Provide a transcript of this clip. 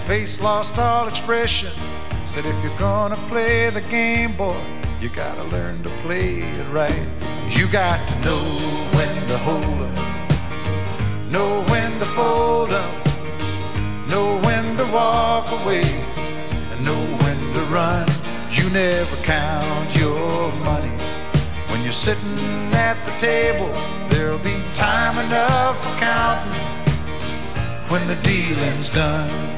his face lost all expression. Said, if you're gonna play the game, boy, you gotta learn to play it right. You got to know when to hold 'em, know when to fold 'em, know when to walk away, and know when to run. You never count your money when you're sitting at the table. There'll be time enough for counting when the dealing's done.